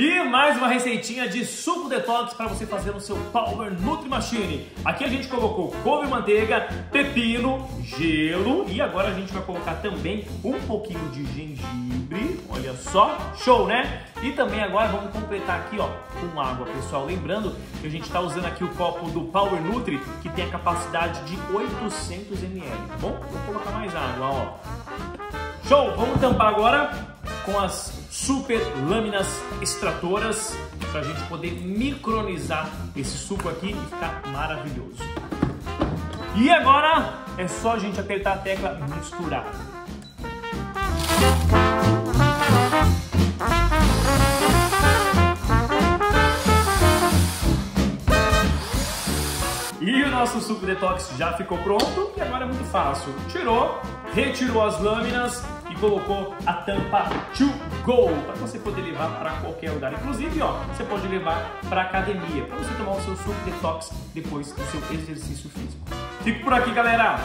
E mais uma receitinha de suco detox para você fazer no seu Power Nutri Machine. Aqui a gente colocou couve manteiga, pepino, gelo e agora a gente vai colocar também um pouquinho de gengibre. Olha só, show, né? E também agora vamos completar aqui, ó, com água, pessoal. Lembrando que a gente está usando aqui o copo do Power Nutri, que tem a capacidade de 800 ml, tá bom? Vou colocar mais água, ó. Show! Vamos tampar agora com as super lâminas extratoras para a gente poder micronizar esse suco aqui e ficar maravilhoso. E agora é só a gente apertar a tecla misturar. E o nosso suco detox já ficou pronto e agora é muito fácil. Tirou, retirou as lâminas colocou a tampa to go para você poder levar para qualquer lugar. Inclusive, ó, você pode levar para academia para você tomar o seu suco detox depois do seu exercício físico. Fico por aqui, galera.